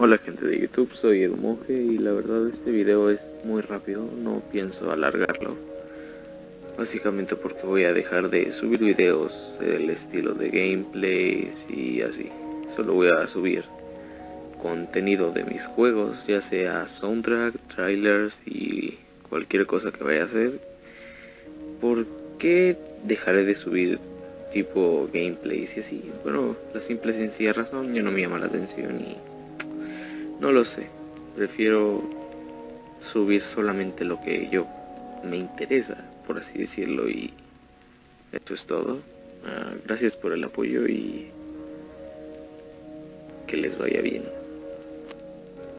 Hola gente de YouTube, soy Edu Monje y la verdad este video es muy rápido, no pienso alargarlo. Básicamente porque voy a dejar de subir videos del estilo de gameplays y así. Solo voy a subir contenido de mis juegos, ya sea soundtrack, trailers y cualquier cosa que vaya a hacer. ¿Por qué dejaré de subir tipo gameplays y así? Bueno, la simple y sencilla razón ya no me llama la atención y no lo sé. Prefiero subir solamente lo que yo me interesa, por así decirlo, y esto es todo. Ah, gracias por el apoyo y que les vaya bien.